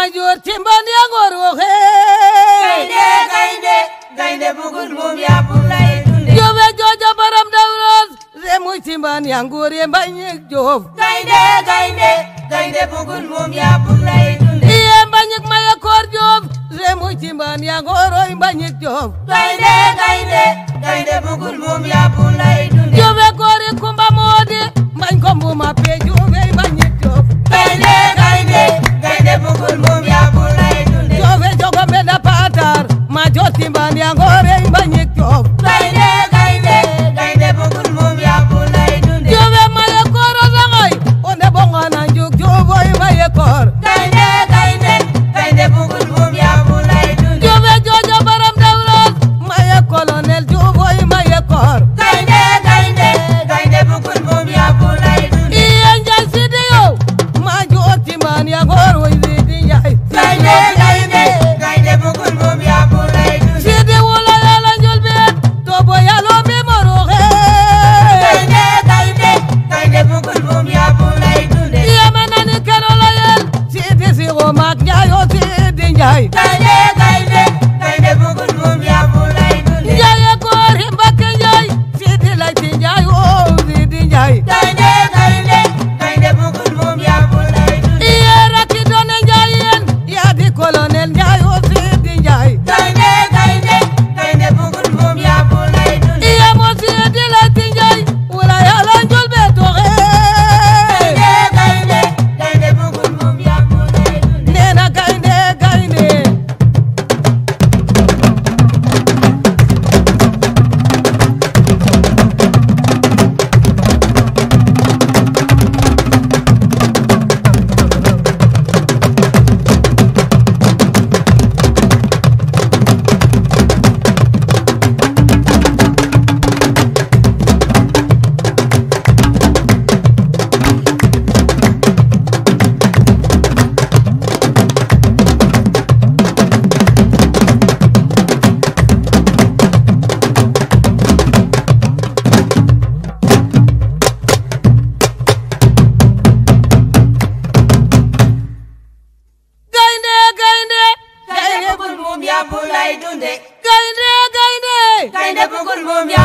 majoor ci mbaan yaa ngoor woxe gaynde gaynde gaynde bugul moom yaa bur lay tunde joobe jooja baram dawroos remuy ye mbay ñeeg joof gaynde gaynde gaynde bugul moom yaa bur lay tunde iye mbay ñeeg maya koor joof remuy ci gaynde gaynde gaynde bugul yaa bur lay tunde joobe koori kumba moodi mbañ ko mbuuma peejuum Wat jij ooit in jij. move mü